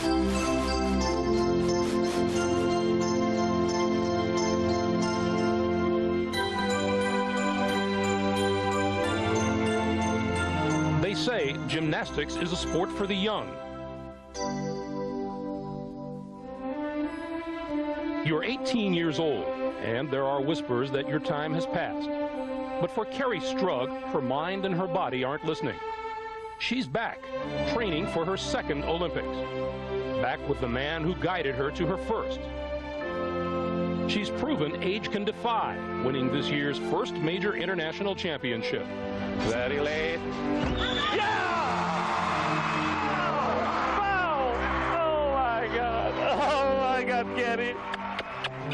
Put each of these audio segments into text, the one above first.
They say gymnastics is a sport for the young. You're 18 years old, and there are whispers that your time has passed. But for Kerri Strug, her mind and her body aren't listening. She's back, training for her second Olympics. Back with the man who guided her to her first. She's proven age can defy, winning this year's first major international championship. Very late. Yeah! Wow! Oh my God! Oh my God, Kerri!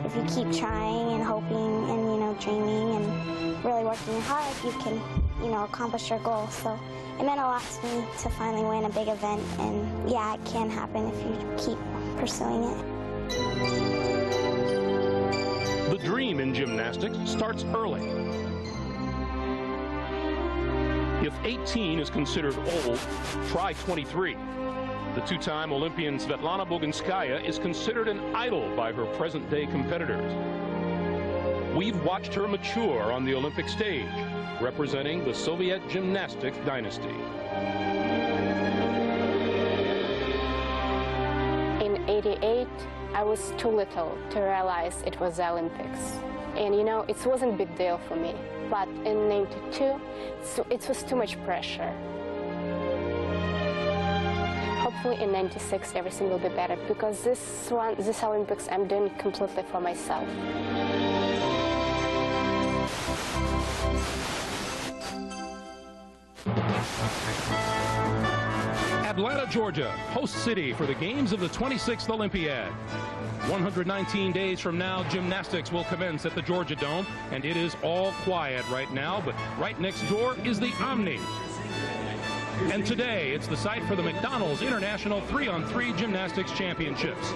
If you keep trying and hoping and you know dreaming and really working hard, you can you know accomplish your goal. So it meant a lot to me to finally win a big event, and yeah, it can happen if you keep pursuing it. The dream in gymnastics starts early. If 18 is considered old, try 23. The two-time Olympian Svetlana Boginskaya is considered an idol by her present-day competitors. We've watched her mature on the Olympic stage, representing the Soviet gymnastics dynasty. In 88, I was too little to realize it was the Olympics. And you know, it wasn't a big deal for me. But in 92, so it was too much pressure. Hopefully in 96 everything will be better because this one, this Olympics I'm doing completely for myself. Atlanta, Georgia, host city for the games of the 26th Olympiad. 119 days from now, gymnastics will commence at the Georgia Dome, and it is all quiet right now, but right next door is the Omni. And today, it's the site for the McDonald's International 3-on-3 Gymnastics Championships.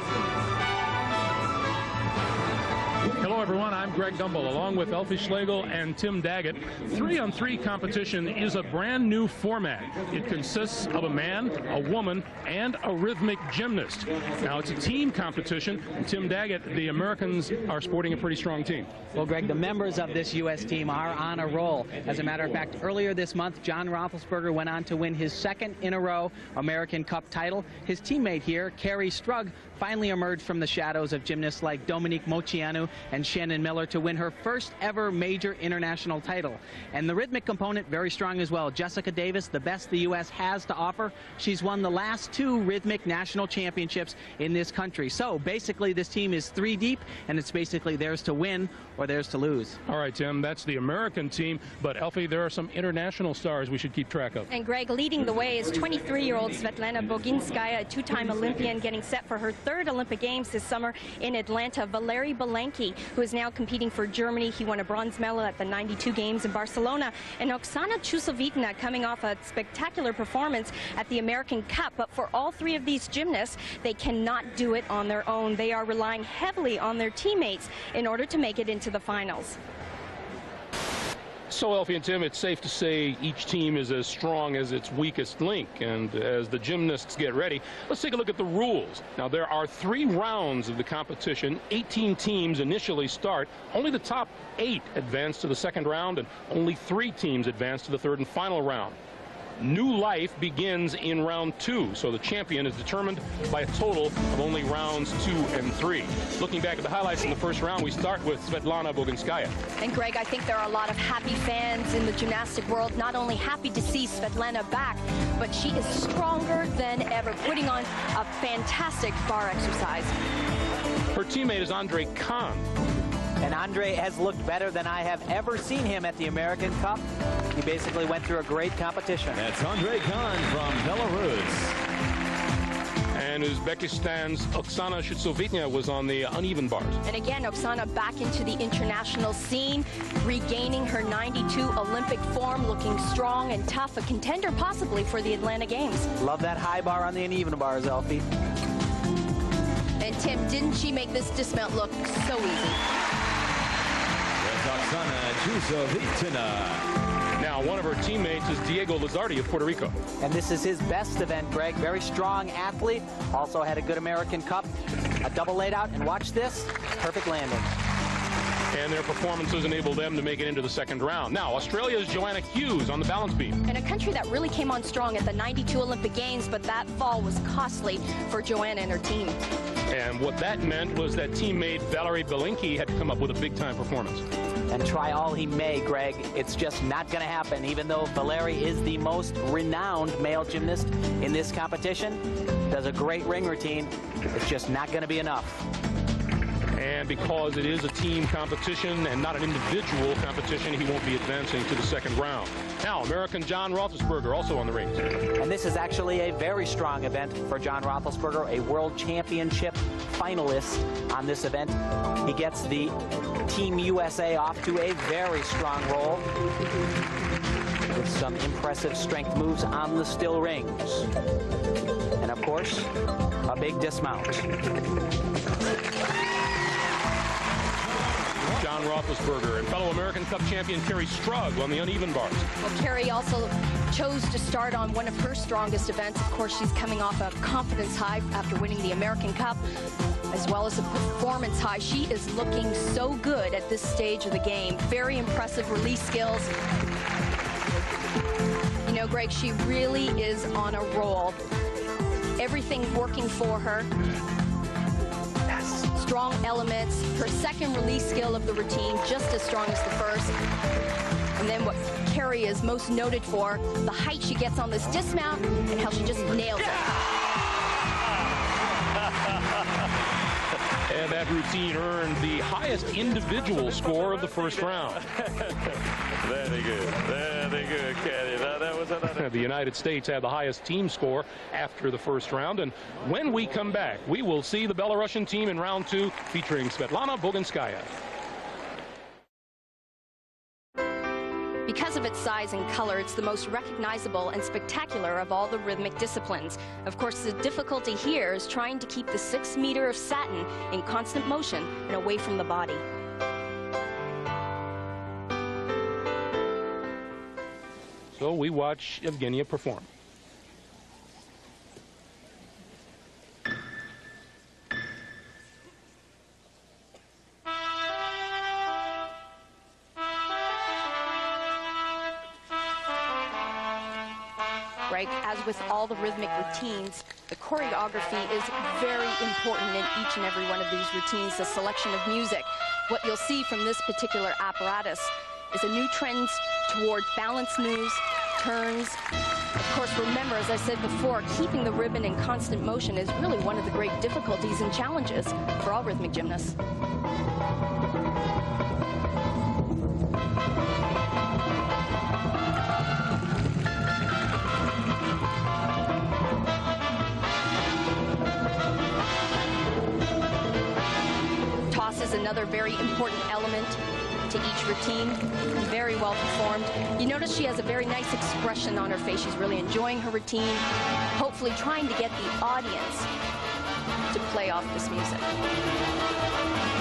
Everyone. I'm Greg Gumbel, along with Elfie Schlegel and Tim Daggett. Three-on-three competition is a brand new format. It consists of a man, a woman, and a rhythmic gymnast. Now, it's a team competition. Tim Daggett, the Americans are sporting a pretty strong team. Well, Greg, the members of this U.S. team are on a roll. As a matter of fact, earlier this month, John Roethlisberger went on to win his second in a row American Cup title. His teammate here, Kerri Strug, finally emerged from the shadows of gymnasts like Dominique Moceanu and Shannon Miller to win her first ever major international title. And the rhythmic component, very strong as well. Jessica Davis, the best the U.S. has to offer. She's won the last two rhythmic national championships in this country. So basically, this team is three deep, and it's basically theirs to win or theirs to lose. All right, Tim, that's the American team. But, Elfie, there are some international stars we should keep track of. And Greg, leading the way is 23-year-old Svetlana Boginskaya, a two-time Olympian, getting set for her third Olympic Games this summer in Atlanta. Valeri Belenki, who is now competing for Germany. He won a bronze medal at the 92 Games in Barcelona. And Oksana Chusovitina coming off a spectacular performance at the American Cup. But for all three of these gymnasts, they cannot do it on their own. They are relying heavily on their teammates in order to make it into the finals. So, Elfie and Tim, it's safe to say each team is as strong as its weakest link. And as the gymnasts get ready, let's take a look at the rules. Now, there are three rounds of the competition. 18 teams initially start. Only the top eight advance to the second round, and only three teams advance to the third and final round. New life begins in round two, so the champion is determined by a total of only rounds two and three. Looking back at the highlights in the first round, we start with Svetlana Boginskaya. And Greg, I think there are a lot of happy fans in the gymnastic world, not only happy to see Svetlana back, but she is stronger than ever, putting on a fantastic bar exercise. Her teammate is Andre Kan. And Andre has looked better than I have ever seen him at the American Cup. He basically went through a great competition. That's Andre Kan from Belarus. And Uzbekistan's Oksana Chusovitina was on the uneven bars. And again, Oksana back into the international scene, regaining her 92 Olympic form, looking strong and tough, a contender possibly for the Atlanta Games. Love that high bar on the uneven bars, Elfie. And Tim, didn't she make this dismount look so easy? That's Oksana Chusovitina. Now, one of her teammates is Diego Lizardi of Puerto Rico. And this is his best event, Greg. Very strong athlete. Also had a good American Cup. A double laid out. And watch this. Perfect landing. And their performances enable them to make it into the second round. Now, Australia's Joanna Hughes on the balance beam. And a country that really came on strong at the 92 Olympic Games, but that fall was costly for Joanna and her team. And what that meant was that teammate Valeri Belenki had to come up with a big-time performance. And try all he may, Greg. It's just not going to happen, even though Valeri is the most renowned male gymnast in this competition. Does a great ring routine. It's just not going to be enough. And because it is a team competition and not an individual competition, he won't be advancing to the second round. Now, American John Roethlisberger also on the rings. And this is actually a very strong event for John Roethlisberger, a world championship finalist on this event. He gets the Team USA off to a very strong roll with some impressive strength moves on the still rings. And of course, a big dismount. John Roethlisberger and fellow American Cup champion Kerri Strug on the uneven bars. Well, Kerri also chose to start on one of her strongest events. Of course, she's coming off a confidence high after winning the American Cup, as well as a performance high. She is looking so good at this stage of the game. Very impressive release skills. You know, Greg, she really is on a roll. Everything working for her strong elements. Her second release skill of the routine, just as strong as the first. And then what Kerri is most noted for, the height she gets on this dismount and how she just nails it. And that routine earned the highest individual score of the first round. Very good. Very good, Kerri. That, that was another. the United States had the highest team score after the first round. And when we come back, we will see the Belarusian team in round two featuring Svetlana Boginskaya. Because of its size and color, it's the most recognizable and spectacular of all the rhythmic disciplines. Of course, the difficulty here is trying to keep the six meter of satin in constant motion and away from the body. So we watch Evgenia perform. Right, as with all the rhythmic routines, the choreography is very important in each and every one of these routines, the selection of music. What you'll see from this particular apparatus is a new trend toward balance moves, turns. Of course, remember, as I said before, keeping the ribbon in constant motion is really one of the great difficulties and challenges for all rhythmic gymnasts. Toss is another very important element to each routine. Very well performed. You notice she has a very nice expression on her face. She's really enjoying her routine, hopefully trying to get the audience to play off this music.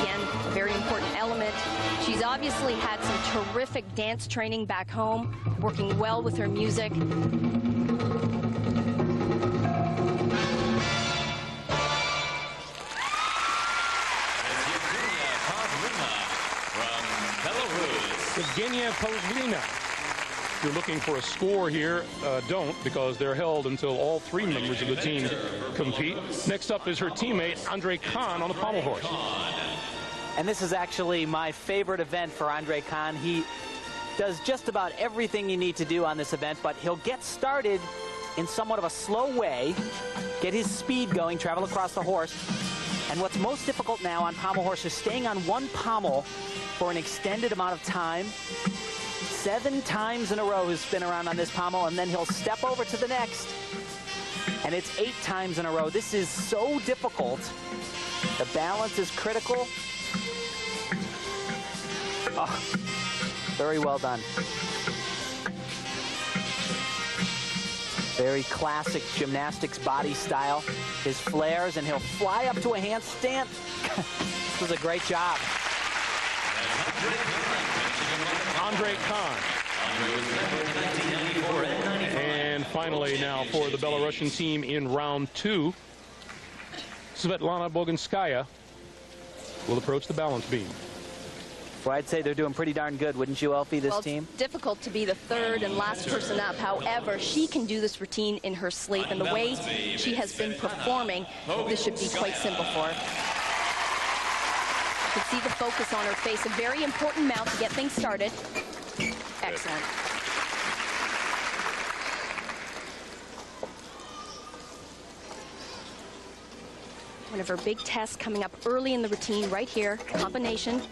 Again, a very important element. She's obviously had some terrific dance training back home, working well with her music. Evgenia Pavlina. If you're looking for a score here, uh, don't, because they're held until all three members of the team compete. Next up is her teammate, Andre Kan, on the pommel horse. And this is actually my favorite event for Andre Kan. He does just about everything you need to do on this event, but he'll get started in somewhat of a slow way, get his speed going, travel across the horse. And what's most difficult now on pommel horse is staying on one pommel for an extended amount of time. Seven times in a row he'll spin around on this pommel, and then he'll step over to the next. And it's eight times in a row. This is so difficult. The balance is critical. Very well done. Very classic gymnastics body style. His flares, and he'll fly up to a handstand. this was a great job. Andre Kan. And finally now for the Belarusian team in round two, Svetlana Boginskaya will approach the balance beam. Well, I'd say they're doing pretty darn good, wouldn't you, Elfie, this well, team? It's difficult to be the third and last person up. However, she can do this routine in her sleep, and the way she has been performing, this should be quite simple for her. You can see the focus on her face, a very important mount to get things started. Excellent. One of her big tests coming up early in the routine right here, combination.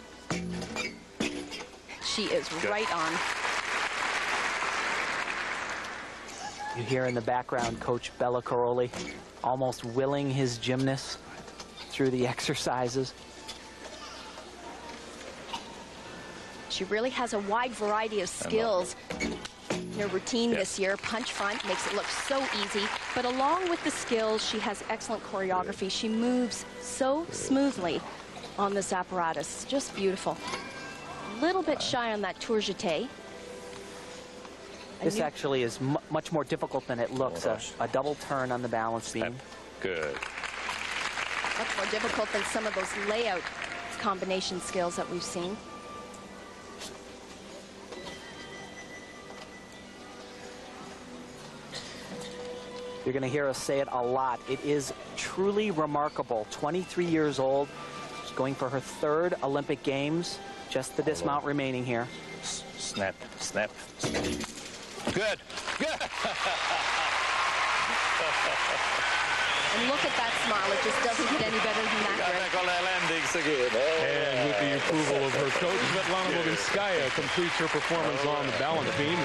She is right on. You hear in the background Coach Bela Karolyi almost willing his gymnast through the exercises. She really has a wide variety of skills in her routine this year. Punch front makes it look so easy, but along with the skills, she has excellent choreography. She moves so smoothly on this apparatus. Just beautiful. A little bit shy on that tour jeté. This actually is mu much more difficult than it looks. Oh, a, a double turn on the balance beam. Good. Much more difficult than some of those layout combination skills that we've seen. You're going to hear us say it a lot. It is truly remarkable. 23 years old, she's going for her third Olympic Games. Just the dismount remaining here. Snap, snap, snap. Good. Good. And look at that smile. It just doesn't get any better than that. Greg. Landings again. And with the approval of her coach, Svetlana Boginskaya completes her performance on the balance beam.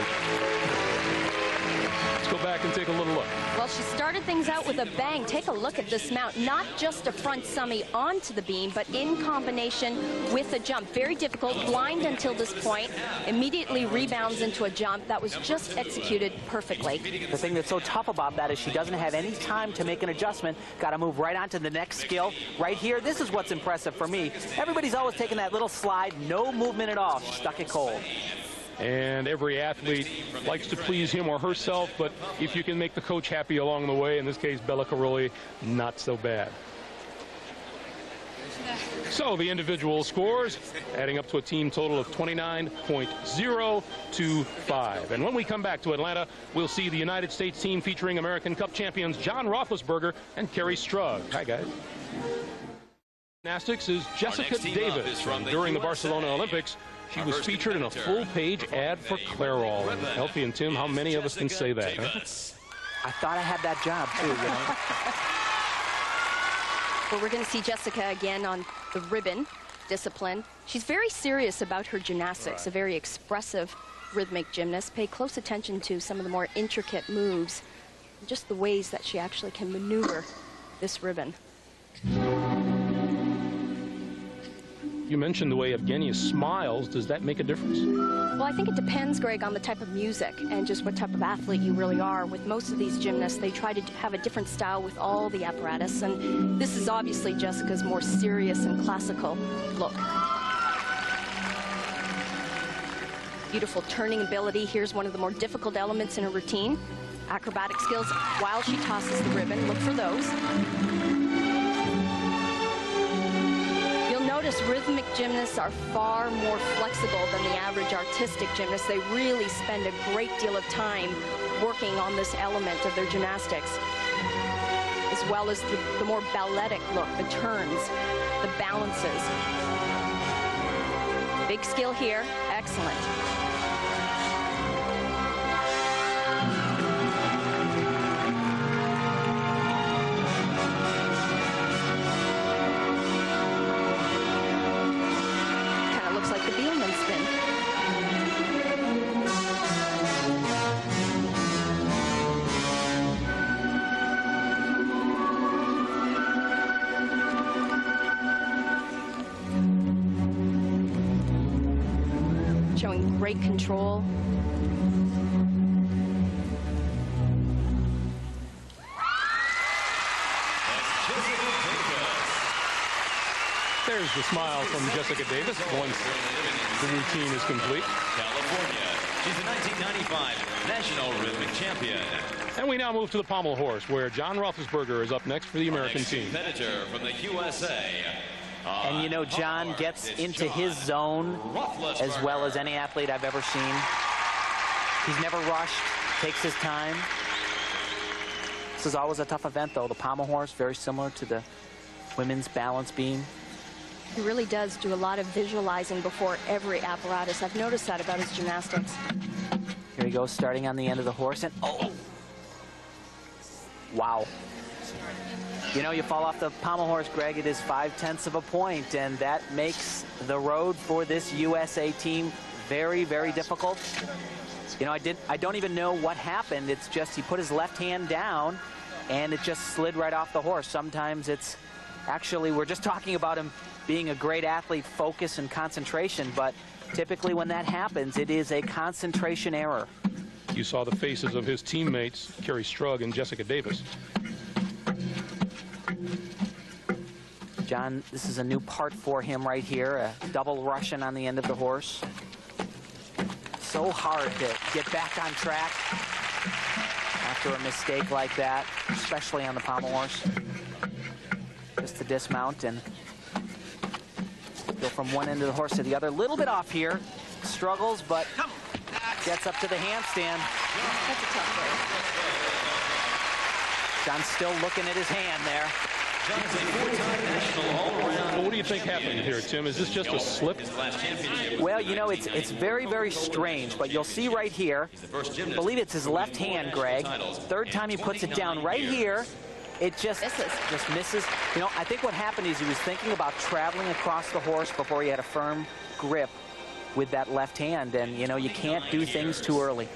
Let's go back and take a little look. Well, she started things out with a bang. Take a look at this mount. Not just a front summy onto the beam, but in combination with a jump. Very difficult, blind until this point. Immediately rebounds into a jump. That was just executed perfectly. The thing that's so tough about that is she doesn't have any time to make an adjustment. Got to move right on to the next skill. Right here, this is what's impressive for me. Everybody's always taking that little slide, no movement at all. Stuck it cold. And every athlete likes to please him or herself, but if you can make the coach happy along the way, in this case, Bela Karolyi, not so bad. So the individual scores adding up to a team total of 29.025. And when we come back to Atlanta, we'll see the United States team featuring American Cup champions John Roethlisberger and Kerri Strug. Hi, guys. Gymnastics is Jessica next team up Davis. is from the during the Barcelona Olympics, she was featured in a full-page ad for Clairol. And Elfie and Tim, how many of us can say that? huh? I thought I had that job, too, you know. Well, we're going to see Jessica again on the ribbon discipline. She's very serious about her gymnastics, a very expressive rhythmic gymnast. Pay close attention to some of the more intricate moves, just the ways that she actually can maneuver this ribbon. You mentioned the way Evgenia smiles. Does that make a difference? Well, I think it depends, Greg, on the type of music and just what type of athlete you really are. With most of these gymnasts, they try to have a different style with all the apparatus, and this is obviously Jessica's more serious and classical look. Beautiful turning ability. Here's one of the more difficult elements in her routine. Acrobatic skills while she tosses the ribbon. Look for those. Notice rhythmic gymnasts are far more flexible than the average artistic gymnast. They really spend a great deal of time working on this element of their gymnastics, as well as the, the more balletic look, the turns, the balances. Big skill here. Excellent. The smile from Jessica Davis once the routine is complete. California. She's the 1995 National Rhythmic Champion. And we now move to the pommel horse, where John Roethlisberger is up next for the American team. competitor from the USA. Uh, and you know, John gets into his zone as well as any athlete I've ever seen. He's never rushed, takes his time. This is always a tough event, though. The pommel horse, very similar to the women's balance beam. He really does do a lot of visualizing before every apparatus. I've noticed that about his gymnastics. Here he goes, starting on the end of the horse, and oh! Wow. You know, you fall off the pommel horse, Greg, it is five-tenths of a point, and that makes the road for this USA team very, very difficult. You know, I did. I don't even know what happened. It's just he put his left hand down, and it just slid right off the horse. Sometimes it's actually we're just talking about him being a great athlete, focus and concentration, but typically when that happens, it is a concentration error. You saw the faces of his teammates, Kerri Strug and Jessica Davis. John, this is a new part for him right here, a double Russian on the end of the horse. So hard to get back on track after a mistake like that, especially on the pommel horse. Just to dismount and go from one end of the horse to the other. A little bit off here, struggles, but gets up to the handstand. That's a tough John's still looking at his hand there. John a four-time national all-around. What do you think happened here, Tim? Is this just a slip? His last championship. Well, you know, it's it's very, very strange, but you'll see right here, I believe it's his left hand, Greg. Third time he puts it down right here, it just Misses. just misses. You know, I think what happened is he was thinking about traveling across the horse before he had a firm grip with that left hand, and, you know, you can't do things too early.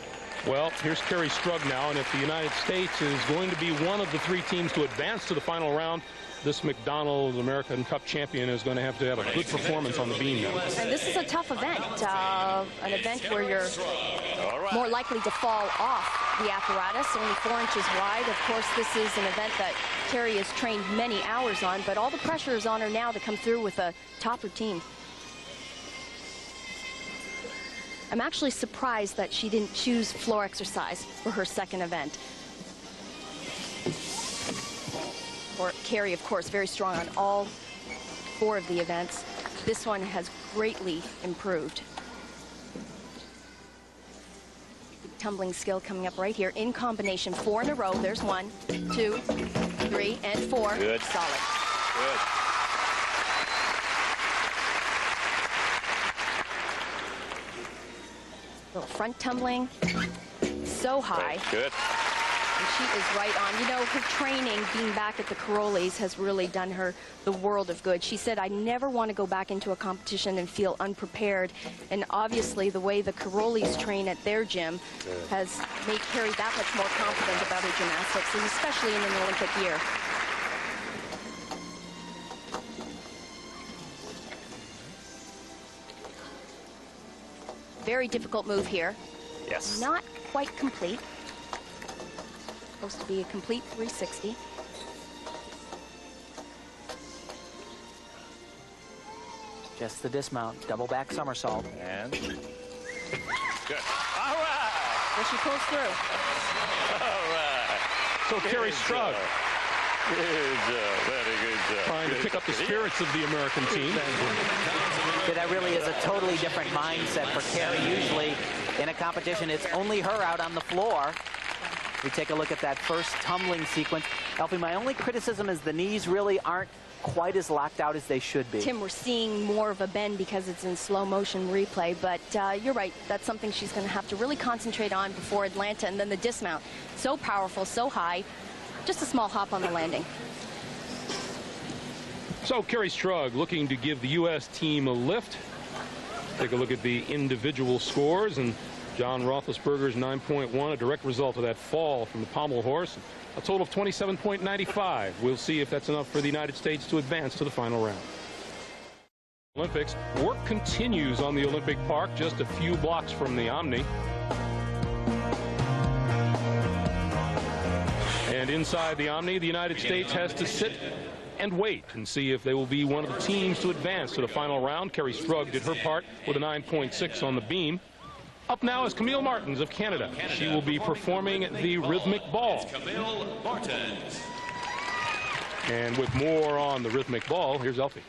Well, here's Kerri Strug now, and if the United States is going to be one of the three teams to advance to the final round, this McDonald's American Cup champion is going to have to have a good performance on the beam now. And this is a tough event, uh, an event where you're more likely to fall off the apparatus, only four inches wide. Of course, this is an event that Kerri has trained many hours on, but all the pressure is on her now to come through with a top routine. I'm actually surprised that she didn't choose floor exercise for her second event. Or Kerri, of course, very strong on all four of the events. This one has greatly improved. Tumbling skill coming up right here in combination. Four in a row. There's one, two, three, and four. Good. Solid. Good. Little front tumbling. So high. Good. And she is right on. You know, her training, being back at the Karolyis, has really done her the world of good. She said, I never want to go back into a competition and feel unprepared. And obviously, the way the Karolyis train at their gym has made Kerri that much more confident about her gymnastics, and especially in an Olympic year. Very difficult move here. Yes. Not quite complete. Supposed to be a complete 360. Just the dismount, double back somersault. And good. All right. There she pulls through. All right. So Kerri Good Strug job. Good job. Very good job. trying to Good pick up the spirits of the American team. Yeah, that really is a totally different mindset for Kerri. Usually in a competition, it's only her out on the floor. We take a look at that first tumbling sequence. Elfie, my only criticism is the knees really aren't quite as locked out as they should be. Tim, we're seeing more of a bend because it's in slow motion replay, but uh, you're right. That's something she's going to have to really concentrate on before Atlanta. And then the dismount. So powerful, so high. Just a small hop on the landing. So Kerri Strug looking to give the U.S. team a lift. Take a look at the individual scores and John Roethlisberger's 9.1, a direct result of that fall from the pommel horse. A total of 27.95. We'll see if that's enough for the United States to advance to the final round. Olympics. Work continues on the Olympic Park just a few blocks from the Omni. And inside the Omni, the United States has to sit and wait and see if they will be one of the teams to advance to the final round. Kerri Strug did her part with a 9.6 on the beam. Up now is Camille Martens of Canada. She will be performing the rhythmic ball. Camille Martens. And with more on the rhythmic ball, here's Elfie.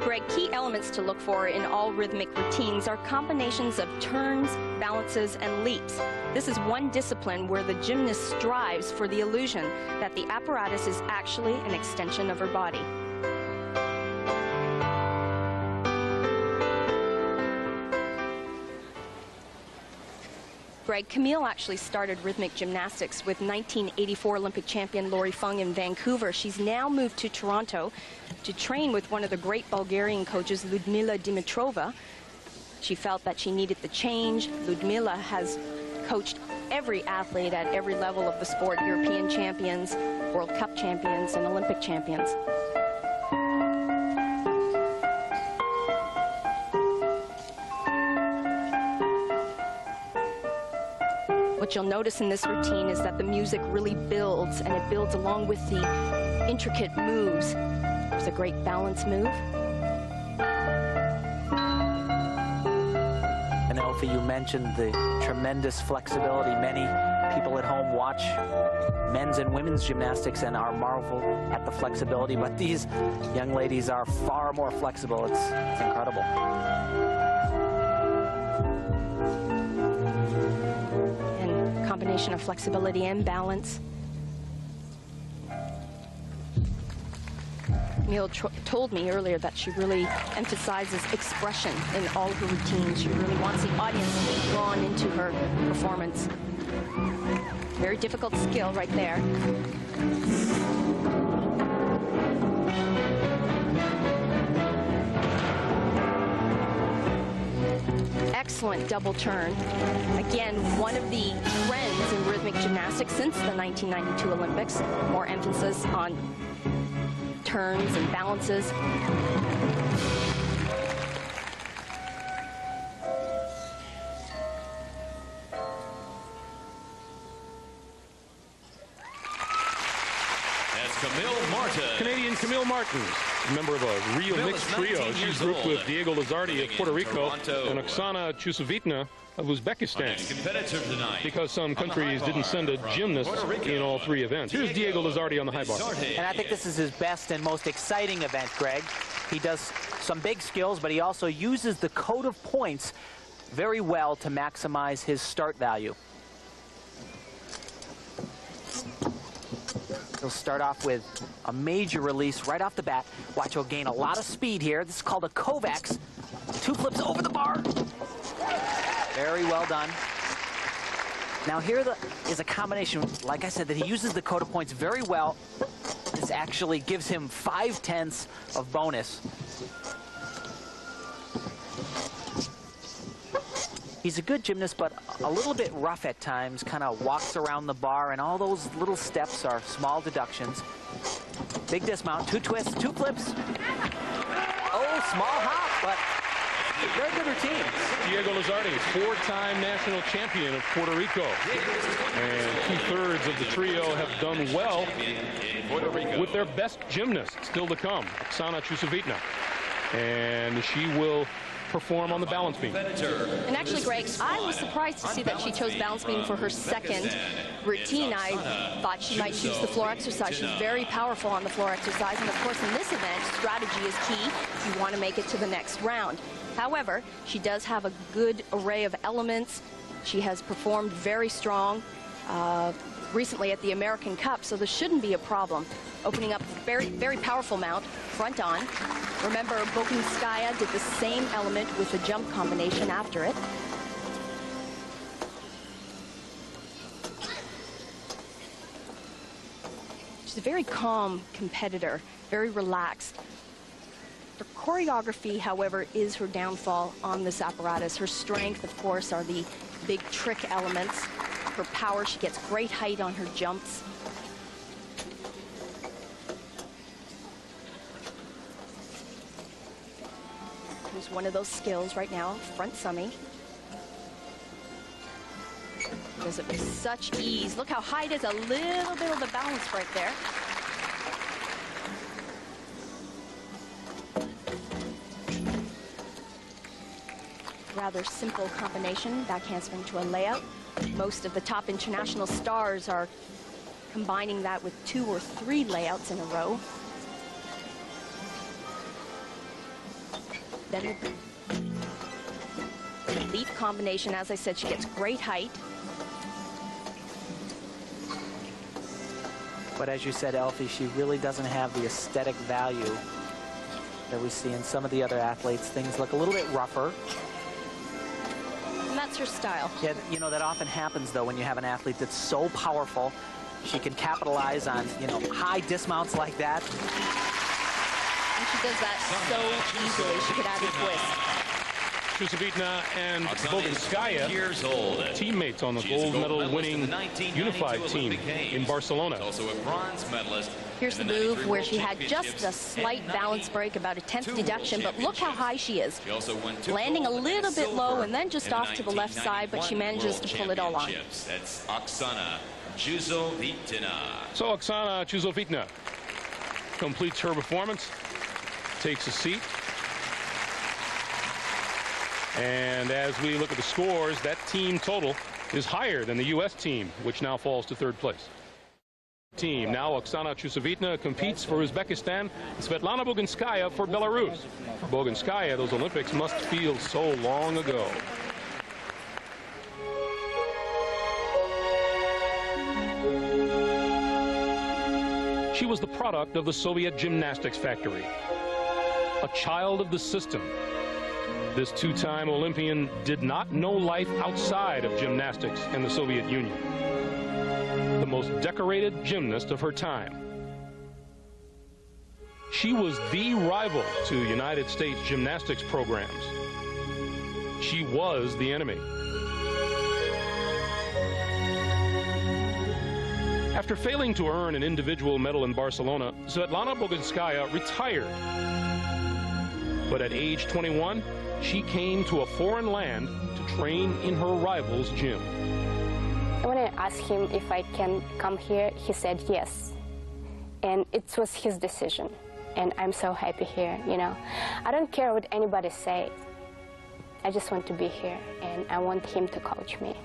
Greg, key elements to look for in all rhythmic routines are combinations of turns, balances, and leaps. This is one discipline where the gymnast strives for the illusion that the apparatus is actually an extension of her body. Greg, Camille actually started rhythmic gymnastics with 1984 Olympic champion Lori Fung in Vancouver. She's now moved to Toronto to train with one of the great Bulgarian coaches, Ludmila Dimitrova. She felt that she needed the change. Ludmila has coached every athlete at every level of the sport, European champions, World Cup champions, and Olympic champions. What you'll notice in this routine is that the music really builds, and it builds along with the intricate moves. There's a great balance move. And Elfie, you mentioned the tremendous flexibility. Many people at home watch men's and women's gymnastics and are marvel at the flexibility, but these young ladies are far more flexible. It's, it's incredible. Combination of flexibility and balance. Neil told me earlier that she really emphasizes expression in all her routines. She really wants the audience to be drawn into her performance. Very difficult skill right there. Excellent double turn. Again, one of the trends in rhythmic gymnastics since the 1992 Olympics. More emphasis on turns and balances. Martens, a member of a Rio Camille mixed trio. She's grouped old. with Diego Lizardi of Puerto Rico Toronto. and Oksana Chusovitina of Uzbekistan. next competitor tonight. Because some countries didn't send a gymnast in all three events. Here's Diego Lizardi on the high bar. And I think this is his best and most exciting event, Greg. He does some big skills, but he also uses the code of points very well to maximize his start value. He'll start off with a major release right off the bat. Watch, he'll gain a lot of speed here. This is called a Kovacs. Two flips over the bar. Very well done. Now here the, is a combination, like I said, that he uses the code of points very well. This actually gives him five tenths of bonus. He's a good gymnast, but a little bit rough at times, kind of walks around the bar, and all those little steps are small deductions. Big dismount, two twists, two flips. Oh, small hop, but very good routine. Diego Lizardi, four-time national champion of Puerto Rico. And two-thirds of the trio have done well with their best gymnast still to come, Oksana Chusovitina. And she will perform on the balance beam. And actually, Greg, I was surprised to see that she chose balance beam for her second routine. I thought she might choose the floor exercise. She's very powerful on the floor exercise. And of course, in this event, strategy is key you want to make it to the next round. However, she does have a good array of elements. She has performed very strong uh, recently at the American Cup, so this shouldn't be a problem. Opening up very, very powerful mount, front on. Remember, Boginskaya did the same element with a jump combination after it. She's a very calm competitor, very relaxed. Her choreography, however, is her downfall on this apparatus. Her strength, of course, are the big trick elements. Her power, she gets great height on her jumps. who's one of those skills right now, front summy. Does it with such ease. Look how high it is, a little bit of the balance right there. Rather simple combination, back handspring to a layout. Most of the top international stars are combining that with two or three layouts in a row. Then the leap combination, as I said, she gets great height. But as you said, Elfie, she really doesn't have the aesthetic value that we see in some of the other athletes. Things look a little bit rougher. And that's her style. Yeah, you know, that often happens, though, when you have an athlete that's so powerful. She can capitalize on, you know, high dismounts like that. And she does that so easily. She could add a twist. Chusovitina and Oksana is 20 Boginskaya, years old. teammates on the She is a gold medal winning the 1992 unified team Games. in Barcelona. She's also a bronze medalist. Here's the move where she had just a slight balance break, about a tenth deduction, but look how high she is. She also won two Landing a little bit low and then just off to the left side, but she manages to pull it all on. Championships. That's Oksana Chusovitina. So Oksana Chusovitina completes her performance, takes a seat. And as we look at the scores, that team total is higher than the U.S. team, which now falls to third place. Team now Oksana Chusovitina competes for Uzbekistan, Svetlana Boginskaya for Belarus. For Boginskaya, those Olympics must feel so long ago. She was the product of the Soviet gymnastics factory, a child of the system. This two-time Olympian did not know life outside of gymnastics in the Soviet Union. The most decorated gymnast of her time. She was the rival to United States gymnastics programs. She was the enemy. After failing to earn an individual medal in Barcelona, Svetlana Boginskaya retired. But at age 21, she came to a foreign land to train in her rival's gym. When I asked him if I can come here, he said yes. And it was his decision. And I'm so happy here, you know. I don't care what anybody say. I just want to be here and I want him to coach me.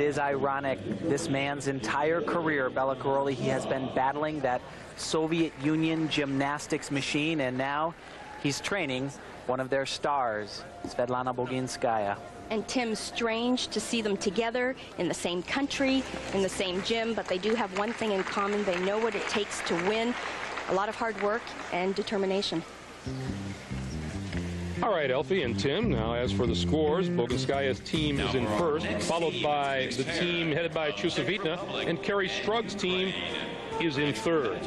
It is ironic. This man's entire career, Bela Karolyi, he has been battling that Soviet Union gymnastics machine, and now he's training one of their stars, Svetlana Boginskaya. And Tim, strange to see them together in the same country, in the same gym, but they do have one thing in common. They know what it takes to win. A lot of hard work and determination. All right, Elfie and Tim. Now, as for the scores, Boginskaya's team is in first, followed by the team headed by Chusovitina, and Kerri Strug's team is in third.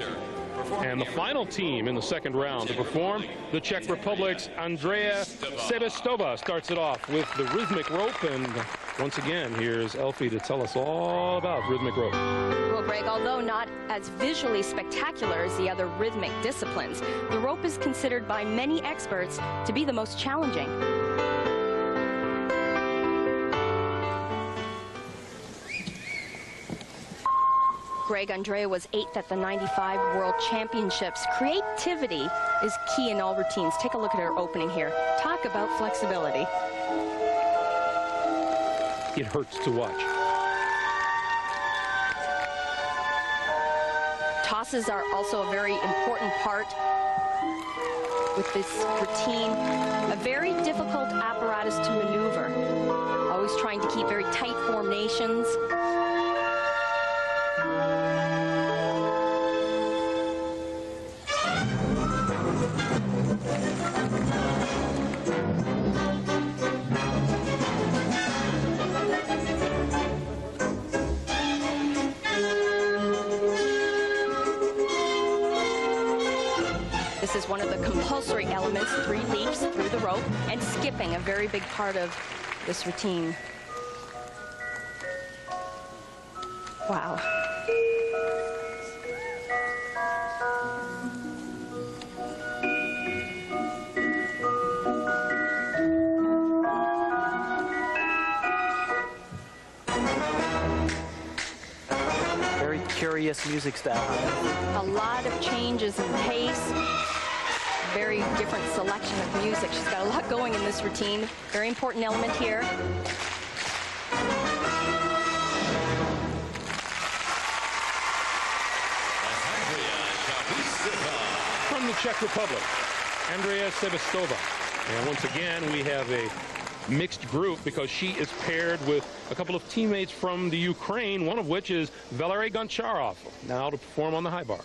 And the final team in the second round to perform, the Czech Republic's Andrea Sebestova starts it off with the rhythmic rope. And once again, here's Elfie to tell us all about rhythmic rope. Well, Greg, although not as visually spectacular as the other rhythmic disciplines, the rope is considered by many experts to be the most challenging. Greg Andrea was eighth at the 95 World Championships. Creativity is key in all routines. Take a look at her opening here. Talk about flexibility. It hurts to watch. Tosses are also a very important part with this routine. A very difficult apparatus to maneuver. Always trying to keep very tight formations. Is one of the compulsory elements, three leaps through the rope, and skipping, a very big part of this routine. Wow. Very curious music style. A lot of changes in pace. Very different selection of music. She's got a lot going in this routine. Very important element here. From the Czech Republic, Andrea Sebestova. And once again, we have a mixed group because she is paired with a couple of teammates from the Ukraine, one of which is Valery Goncharov, now to perform on the high bar.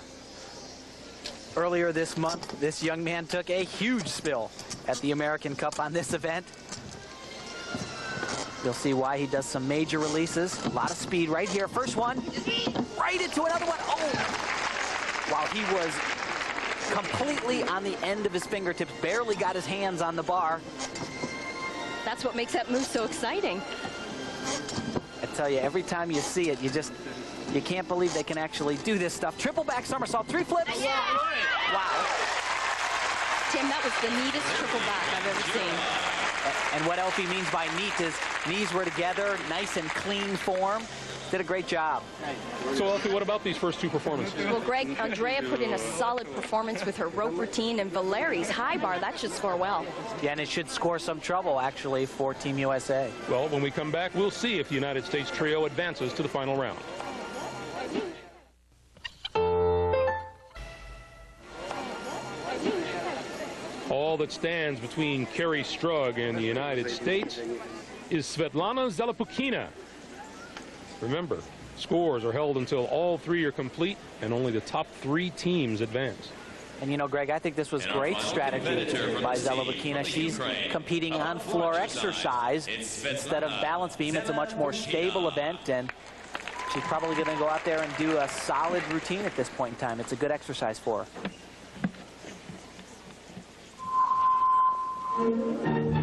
Earlier this month, this young man took a huge spill at the American Cup on this event. You'll see why he does some major releases. A lot of speed right here. First one, right into another one. Oh! While he was completely on the end of his fingertips, barely got his hands on the bar. That's what makes that move so exciting. I tell you, every time you see it, you just, you can't believe they can actually do this stuff. Triple back somersault, three flips. Yeah. Wow. Tim, that was the neatest triple back I've ever seen. And what Elfie means by neat is knees were together, nice and clean form. Did a great job. So, Elfie, what about these first two performances? Well, Greg, Andrea put in a solid performance with her rope routine, and Valeri's high bar, that should score well. Yeah, and it should score some trouble, actually, for Team USA. Well, when we come back, we'll see if the United States trio advances to the final round. All that stands between Kerri Strug and the United States is Svetlana Zelepukina. Remember, scores are held until all three are complete and only the top three teams advance. And you know, Greg, I think this was great strategy by Zelepukina. She's competing on floor exercise instead of balance beam. It's a much more stable event, and she's probably going to go out there and do a solid routine at this point in time. It's a good exercise for her. Thank you.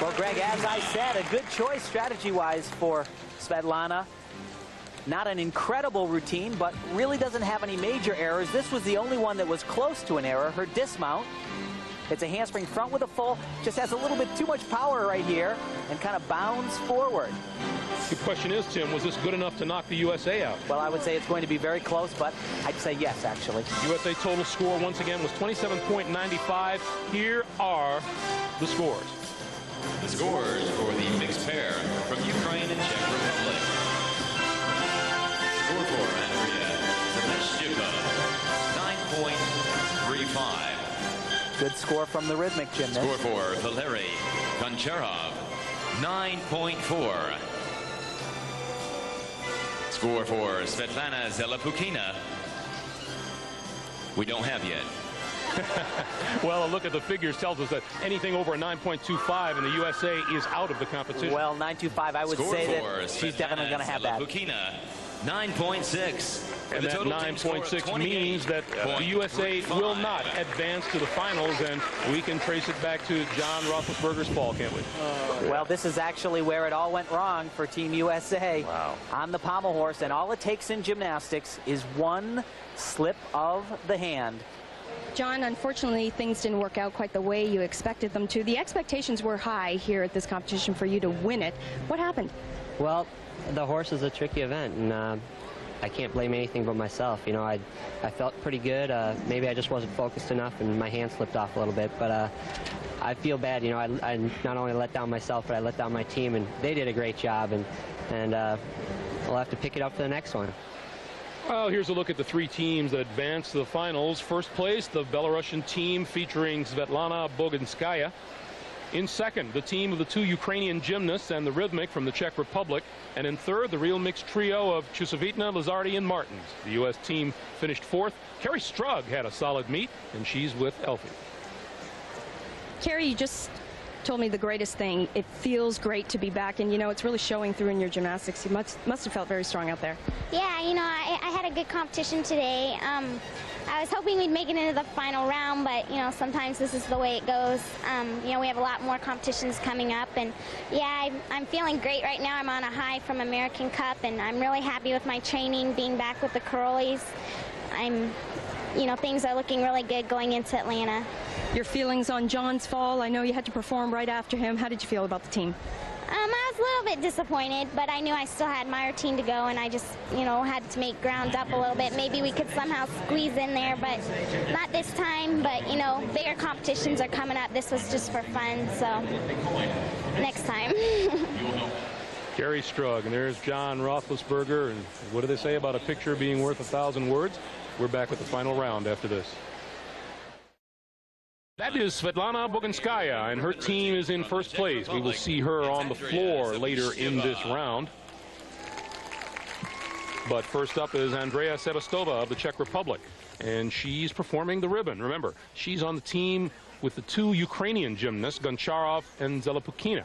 Well, Greg, as I said, a good choice strategy-wise for Svetlana. Not an incredible routine, but really doesn't have any major errors. This was the only one that was close to an error, her dismount. It's a handspring front with a full, just has a little bit too much power right here and kind of bounds forward. The question is, Tim, was this good enough to knock the USA out? Well, I would say it's going to be very close, but I'd say yes, actually. USA total score once again was 27.95. Here are the scores. The scores for the mixed pair from Ukraine and Czech Republic. Score for Andrea Zemeshchukov, 9.35. Good score from the rhythmic gymnast. Score for Valery Goncharov, 9.4. Score for Svetlana Zelepukina, we don't have yet. Well, a look at the figures tells us that anything over a 9.25 in the USA is out of the competition. Well, 925, I would Score say for that she's definitely going to have that. Bukina, 9.6. and that 9.6 means that the USA will not advance to the finals, and we can trace it back to John Roethlisberger's fall, can't we? Well, this is actually where it all went wrong for Team USA Wow. on the pommel horse. And all it takes in gymnastics is one slip of the hand. John, unfortunately, things didn't work out quite the way you expected them to. The expectations were high here at this competition for you to win it. What happened? Well, the horse is a tricky event, and uh, I can't blame anything but myself. You know, I, I felt pretty good. Uh, maybe I just wasn't focused enough, and my hand slipped off a little bit. But uh, I feel bad. You know, I, I not only let down myself, but I let down my team, and they did a great job. And and uh, we'll have to pick it up for the next one. Well, here's a look at the three teams that advanced to the finals. First place, the Belarusian team featuring Svetlana Boginskaya. In second, the team of the two Ukrainian gymnasts and the rhythmic from the Czech Republic. And in third, the real mixed trio of Chusovitina, Lizardi, and Martens. The U.S. team finished fourth. Kerri Strug had a solid meet, and she's with Elfie. Kerri, you just told me the greatest thing. It feels great to be back, and you know, it's really showing through in your gymnastics. You must, must have felt very strong out there. Yeah, you know, I, I had a good competition today. Um, I was hoping we'd make it into the final round, but, you know, sometimes this is the way it goes. Um, you know, we have a lot more competitions coming up, and yeah, I, I'm feeling great right now. I'm on a high from American Cup, and I'm really happy with my training, being back with the Karolyis. I'm, you know, things are looking really good going into Atlanta. Your feelings on John's fall, I know you had to perform right after him. How did you feel about the team? Um, I was a little bit disappointed, but I knew I still had my routine to go, and I just, you know, had to make ground up a little bit. Maybe we could somehow squeeze in there, but not this time. But, you know, bigger competitions are coming up. This was just for fun, so next time. Kerri Strug, and there's John Roethlisberger. And what do they say about a picture being worth a thousand words? We're back with the final round after this. That is Svetlana Boginskaya, and her team is in first place. We will see her on the floor later in this round. But first up is Andrea Sebestova of the Czech Republic, and she's performing the ribbon. Remember, she's on the team with the two Ukrainian gymnasts, Goncharov and Zelepukina.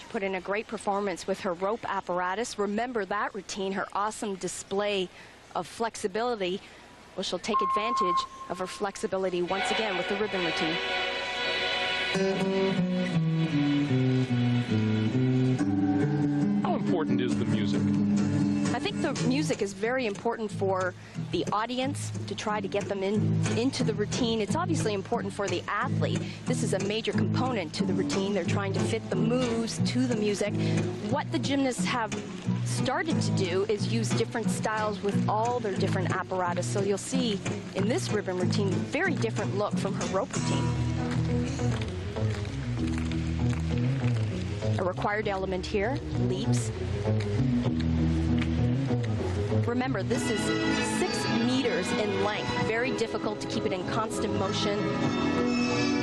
She put in a great performance with her rope apparatus. Remember that routine, her awesome display of flexibility. Well, she'll take advantage of her flexibility once again with the ribbon routine. How important is the music? I think the music is very important for the audience to try to get them in into the routine. It's obviously important for the athlete. This is a major component to the routine. They're trying to fit the moves to the music. What the gymnasts have started to do is use different styles with all their different apparatus. So you'll see in this ribbon routine, very different look from her rope routine. A required element here, leaps. Remember, this is six meters in length. Very difficult to keep it in constant motion.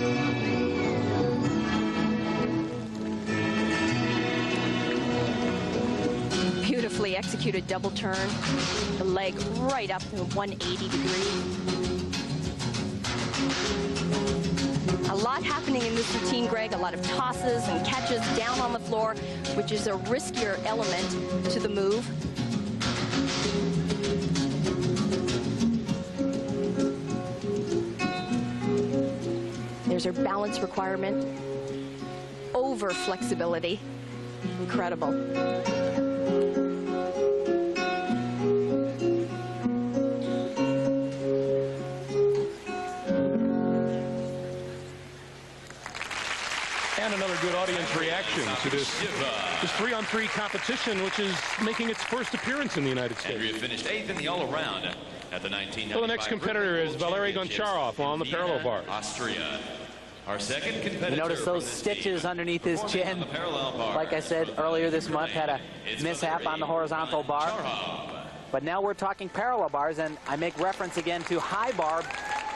Beautifully executed double turn. The leg right up to 180 degrees. A lot happening in this routine, Greg. A lot of tosses and catches down on the floor, which is a riskier element to the move. There's her balance requirement. Over flexibility. Incredible. Audience reaction to this, this three-on-three competition, which is making its first appearance in the United States. Andrea States. finished eighth in the all-around at the 1995 Well, the next competitor is World Valery Goncharov on the parallel bar. Austria. Our second competitor. You notice those stitches team, underneath his chin. the parallel bars. Like I said earlier this month, had a mishap on the horizontal bar. Goncharov. But now we're talking parallel bars, and I make reference again to high bar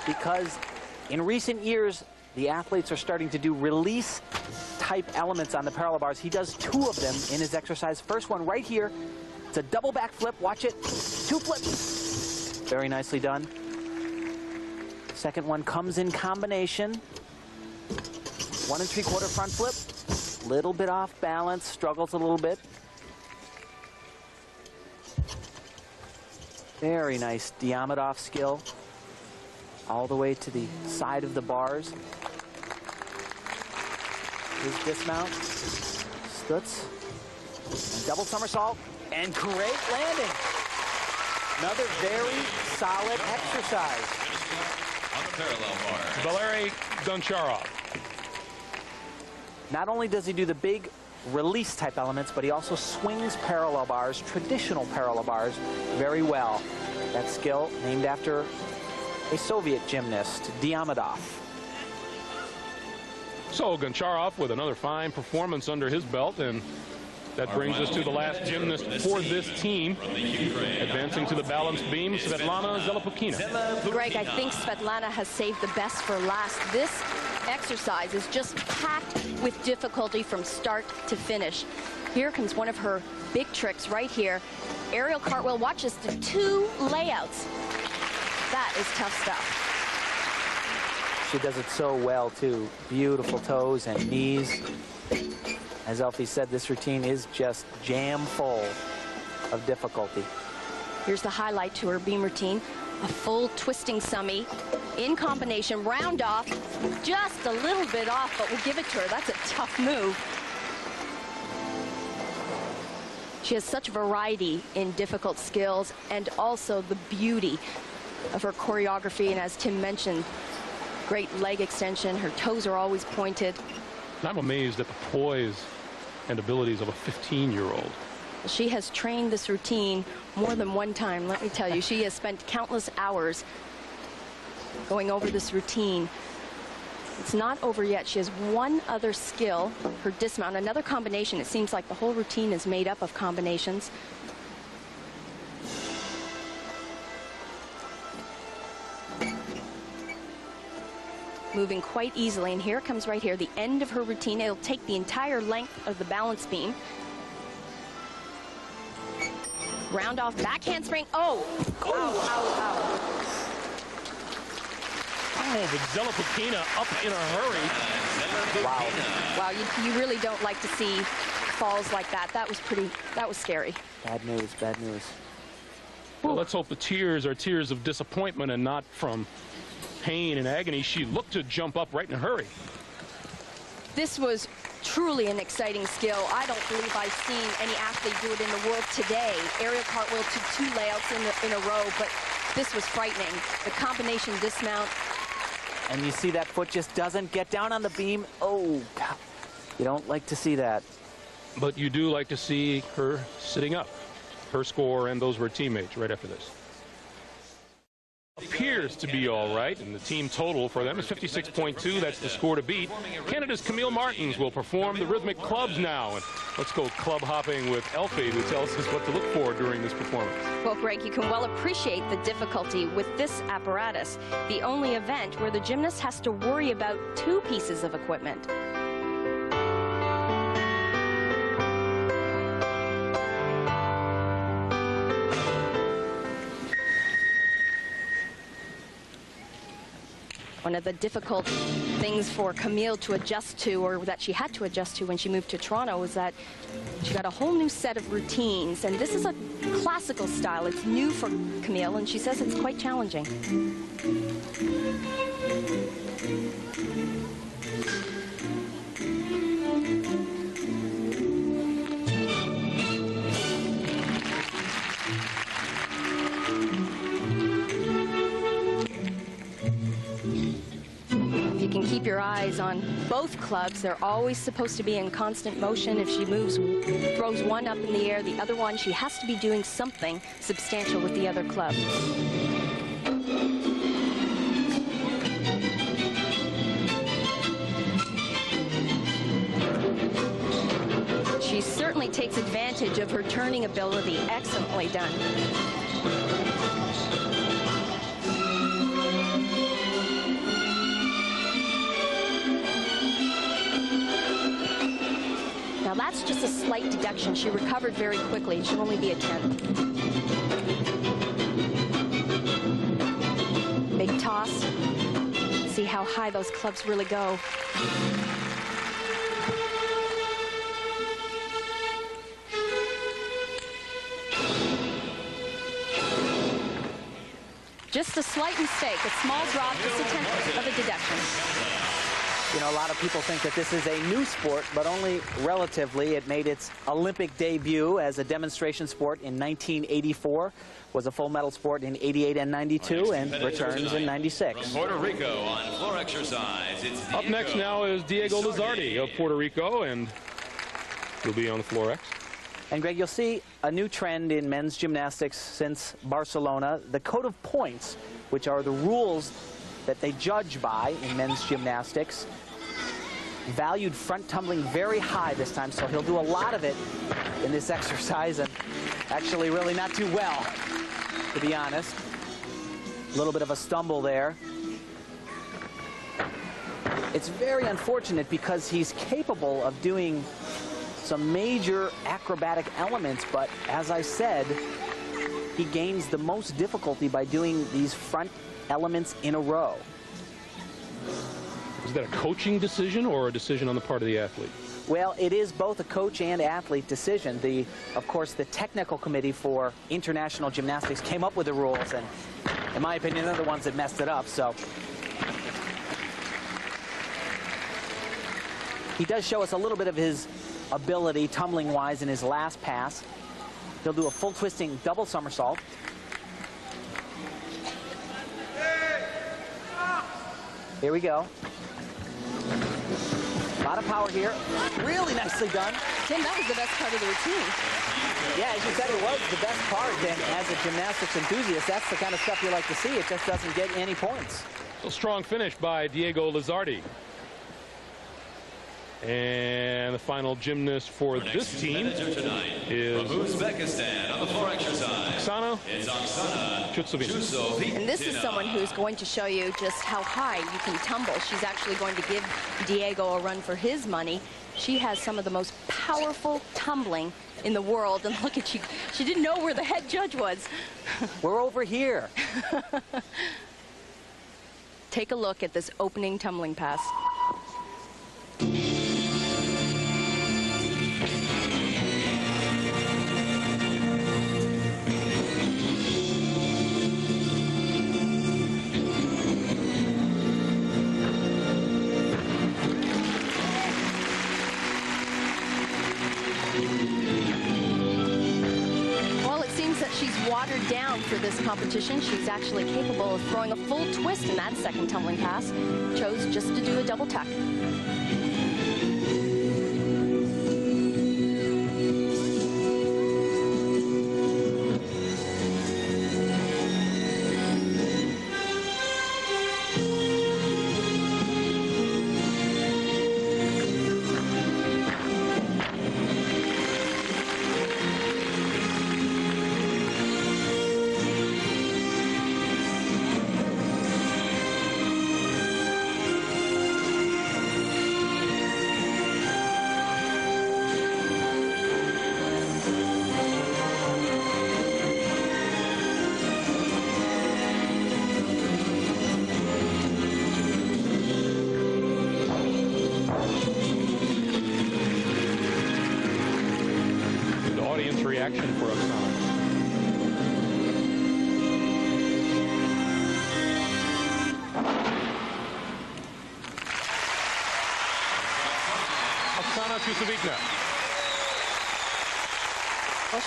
because in recent years, the athletes are starting to do release type elements on the parallel bars. He does two of them in his exercise. First one right here. It's a double back flip. Watch it. Two flips. Very nicely done. Second one comes in combination. One and three quarter front flip. Little bit off balance, struggles a little bit. Very nice Diamidov skill. All the way to the side of the bars. His dismount. Stutz. And double somersault. And great landing. Another very solid exercise. On the parallel bar. Valery Goncharov. Not only does he do the big release type elements, but he also swings parallel bars, traditional parallel bars, very well. That skill named after a Soviet gymnast, Diamidov. So Goncharov with another fine performance under his belt, and that brings us to the last gymnast for this team, advancing to the balance beam, Svetlana Zelepukina. Greg, I think Svetlana has saved the best for last. This exercise is just packed with difficulty from start to finish. Here comes one of her big tricks right here. Aerial cartwheel, watches the two layouts. That is tough stuff. She does it so well, too. Beautiful toes and knees. As Elfie said, this routine is just jam full of difficulty. Here's the highlight to her beam routine. A full twisting summy in combination, round off, just a little bit off, but we'll give it to her. That's a tough move. She has such variety in difficult skills and also the beauty of her choreography. And as Tim mentioned, great leg extension. Her toes are always pointed. I'm amazed at the poise and abilities of a 15-year-old. She has trained this routine more than one time, let me tell you. She has spent countless hours going over this routine. It's not over yet. She has one other skill, her dismount, another combination. It seems like the whole routine is made up of combinations. Moving quite easily, and here comes right here, the end of her routine. It'll take the entire length of the balance beam. Round off back handspring. Oh, ow, ow, ow. Oh, but Zelepukina up in a hurry. Wow. Wow, you, you really don't like to see falls like that. That was pretty, that was scary. Bad news, bad news. Well, let's hope the tears are tears of disappointment and not from pain and agony. She looked to jump up right in a hurry. This was truly an exciting skill. I don't believe I've seen any athlete do it in the world today. Aerial cartwheel to two layouts in, the, in a row, but this was frightening. The combination dismount. And you see that foot just doesn't get down on the beam. Oh, God. You don't like to see that. But you do like to see her sitting up. Her score and those were teammates right after this. Appears to be all right, and the team total for them is 56.2. That's the score to beat. Canada's Camille Martens will perform the rhythmic clubs now. And let's go club hopping with Elfie, who tells us what to look for during this performance. Well, Greg, you can well appreciate the difficulty with this apparatus, the only event where the gymnast has to worry about two pieces of equipment. One of the difficult things for Camille to adjust to, or that she had to adjust to when she moved to Toronto, was that she got a whole new set of routines. And this is a classical style. It's new for Camille, and she says it's quite challenging. Eyes on both clubs, they're always supposed to be in constant motion. If she moves, throws one up in the air, the other one, she has to be doing something substantial with the other club. She certainly takes advantage of her turning ability. Excellently done. That's just a slight deduction. She recovered very quickly. Should only be a 10. Big toss. see how high those clubs really go. Just a slight mistake, a small drop, just a tenth of a deduction. You know, a lot of people think that this is a new sport, but only relatively. It made its Olympic debut as a demonstration sport in 1984, was a full medal sport in 88 and 92, and returns in 96. From Puerto Rico on floor exercise, it's Up next now is Diego Lizardi of Puerto Rico, and he'll be on the floor X. And Greg, you'll see a new trend in men's gymnastics since Barcelona. The code of points, which are the rules that they judge by in men's gymnastics, valued front tumbling very high this time, so he'll do a lot of it in this exercise, and actually really not too well, to be honest. A little bit of a stumble there. It's very unfortunate because he's capable of doing some major acrobatic elements, but as I said, he gains the most difficulty by doing these front elements in a row. Is that a coaching decision or a decision on the part of the athlete? Well, it is both a coach and athlete decision. The, of course, the technical committee for international gymnastics came up with the rules, and in my opinion, they're the ones that messed it up. So he does show us a little bit of his ability tumbling wise in his last pass. He'll do a full twisting double somersault. Here we go. A lot of power here. Really nicely done. Tim, that was the best part of the routine. Yeah, as you said, it was the best part. And as a gymnastics enthusiast, that's the kind of stuff you like to see. It just doesn't get any points. A strong finish by Diego Lizardi. And the final gymnast for this team is From Uzbekistan on the floor exercise. Oksana It's Oksana Chusovitina. Chusovitina. And this is someone who's going to show you just how high you can tumble. She's actually going to give Diego a run for his money. She has some of the most powerful tumbling in the world. And look at you. She didn't know where the head judge was. We're over here. Take a look at this opening tumbling pass. She's actually capable of throwing a full twist in that second tumbling pass. Chose just to do a double tuck.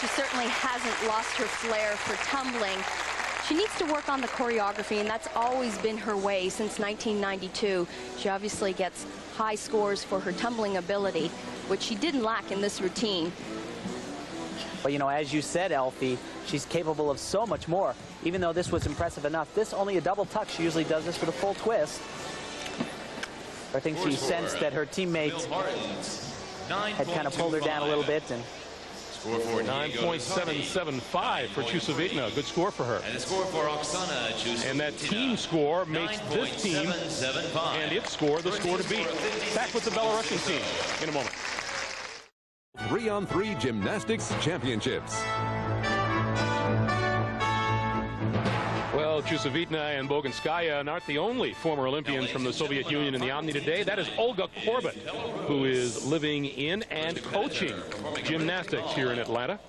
She certainly hasn't lost her flair for tumbling. She needs to work on the choreography, and that's always been her way since 1992. She obviously gets high scores for her tumbling ability, which she didn't lack in this routine. But, you know, as you said, Elfie, she's capable of so much more. Even though this was impressive enough, this only a double tuck. She usually does this with a full twist. I think she sensed that her teammates Bill Martens. had kind of pulled her down a little bit, and Score for Diego Lizardi. 9.775 for Chusovitina. Good score for her. And the score for Oksana Chusovitina. And that team score makes this team 9.775. and its score the score to beat. Back with the Belarusian team in a moment. Three on three gymnastics championships. Well, Chusovitina and Boginskaya aren't the only former Olympians from the Soviet Union in the Omni today. That is Olga Korbut, who is living in and coaching gymnastics here in Atlanta.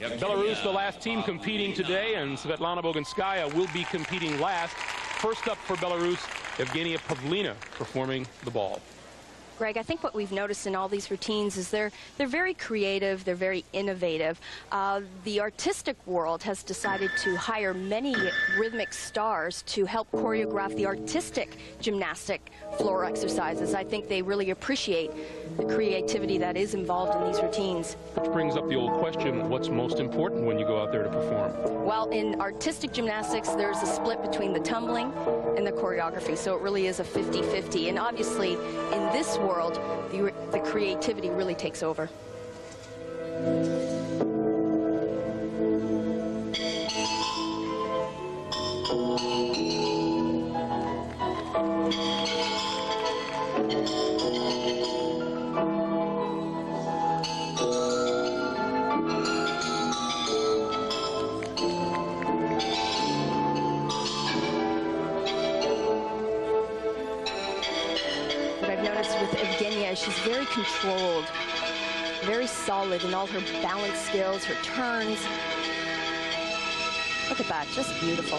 Belarus, the last team competing today, and Svetlana Boginskaya will be competing last. First up for Belarus, Evgenia Pavlina performing the ball. Greg, I think what we've noticed in all these routines is they're they're very creative, they're very innovative. Uh, the artistic world has decided to hire many rhythmic stars to help choreograph the artistic gymnastic floor exercises. I think they really appreciate the creativity that is involved in these routines. Which brings up the old question, what's most important when you go out there to perform? Well, in artistic gymnastics, there's a split between the tumbling and the choreography, so it really is a 50-50. And obviously, in this world, the, the creativity really takes over. Solid in all her balance skills, her turns. Look at that, just beautiful.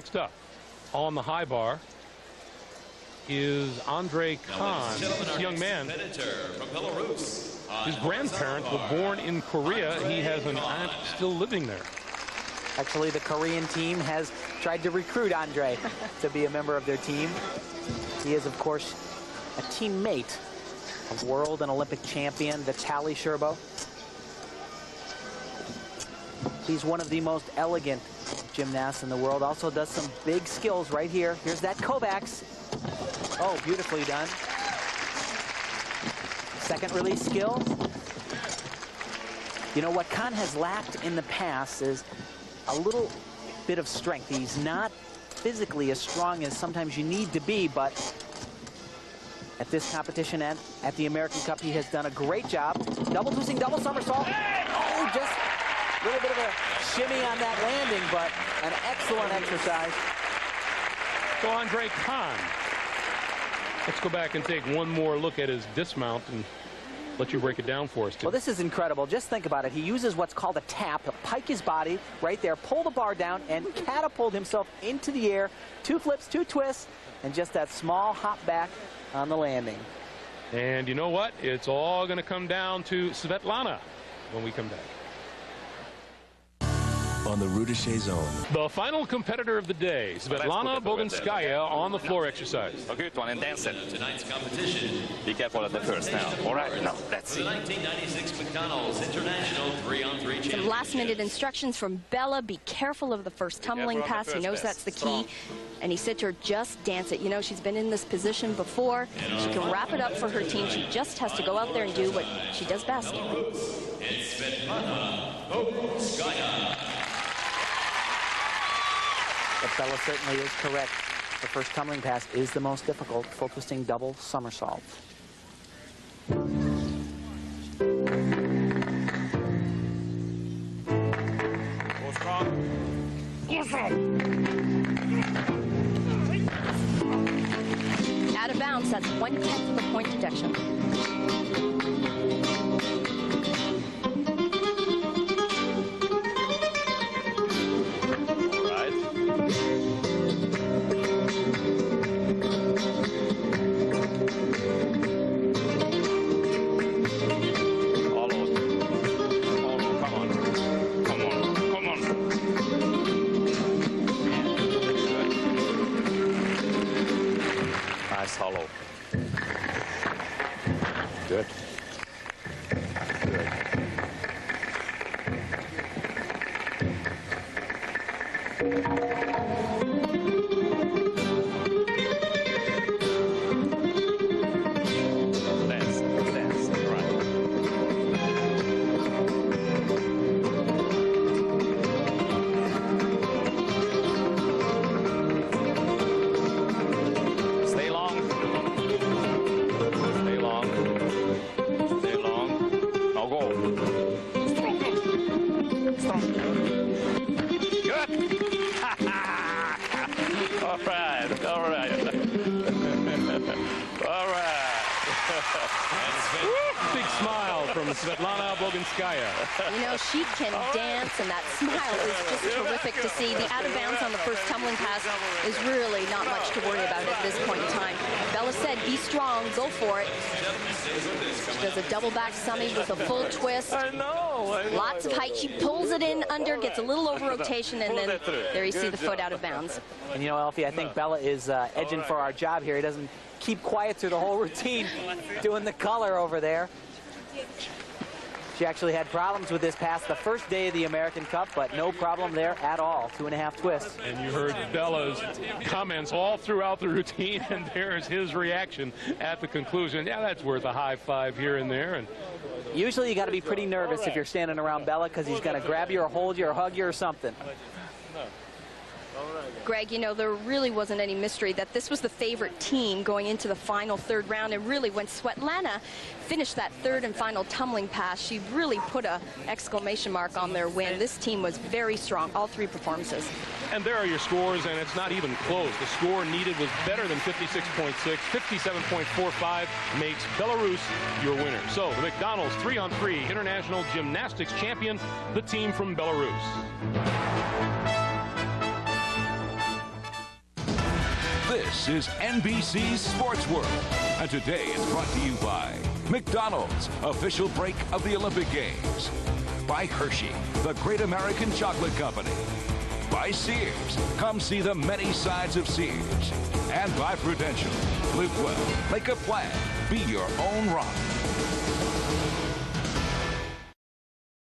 Next up on the high bar is Andre Kan, this young man. His grandparents were born in Korea. He has an aunt still living there. Actually, the Korean team has tried to recruit Andre to be a member of their team. He is, of course, a teammate of world and Olympic champion Vitaly Scherbo. He's one of the most elegant gymnasts in the world. Also does some big skills right here. Here's that Kovacs. Oh, beautifully done. Second release skill. You know, what Kan has lacked in the past is a little bit of strength. He's not physically as strong as sometimes you need to be, but at this competition and at the American Cup, he has done a great job. Double twisting, double somersault. Oh, just a little bit of a shimmy on that landing, but an excellent exercise. So Andre Kan. Let's go back and take one more look at his dismount and let you break it down for us. Too. Well, this is incredible. Just think about it. He uses what's called a tap, to pike his body right there, pull the bar down, and catapult himself into the air. Two flips, two twists, and just that small hop back on the landing. And you know what? It's all going to come down to Svetlana when we come back on the Rue de Zone. The final competitor of the day, Svetlana Boginskaya on the floor exercise. A good one and dance it. Tonight's competition. Be careful at the first now. All right, now let's see. The 1996 McDonald's International 3-on-3 Some last-minute instructions from Bela. Be careful of the first tumbling pass. First he knows pass. that's the key. Strong. And he said to her, just dance it. You know, she's been in this position before. She can uh, wrap it up for her team. She just has to go out there and do what she does best. But Bela certainly is correct. The first tumbling pass is the most difficult, full twisting double somersault. Out of bounds, that's one-tenth of a point deduction. From Svetlana Boginskaya. You know, she can dance, and that smile is just terrific to see. The out of bounds on the first tumbling pass is really not much to worry about at this point in time. Bela said, be strong, go for it. She does a double back summy with a full twist. I know. I know Lots of height. She pulls it in under, gets a little over rotation, and then there you see the foot out of bounds. And you know, Elfie, I think Bela is uh, edging for our job here. He doesn't keep quiet through the whole routine, doing the color over there. She actually had problems with this pass the first day of the American Cup, but no problem there at all. Two and a half twists. And you heard Bela's comments all throughout the routine, and there's his reaction at the conclusion. Yeah, that's worth a high five here and there. And Usually you got to be pretty nervous if you're standing around Bela because he's going to grab you or hold you or hug you or something. Greg, you know, there really wasn't any mystery that this was the favorite team going into the final third round. And really, when Svetlana finished that third and final tumbling pass, she really put a exclamation mark on their win. This team was very strong, all three performances. And there are your scores, and it's not even close. The score needed was better than 56.6. 57.45 makes Belarus your winner. So the McDonald's three-on-three international gymnastics champion, the team from Belarus. This is NBC's Sports World. And today it's brought to you by McDonald's, official break of the Olympic Games. By Hershey, the great American chocolate company. By Sears, come see the many sides of Sears. And by Prudential, live well, make a plan, be your own rock.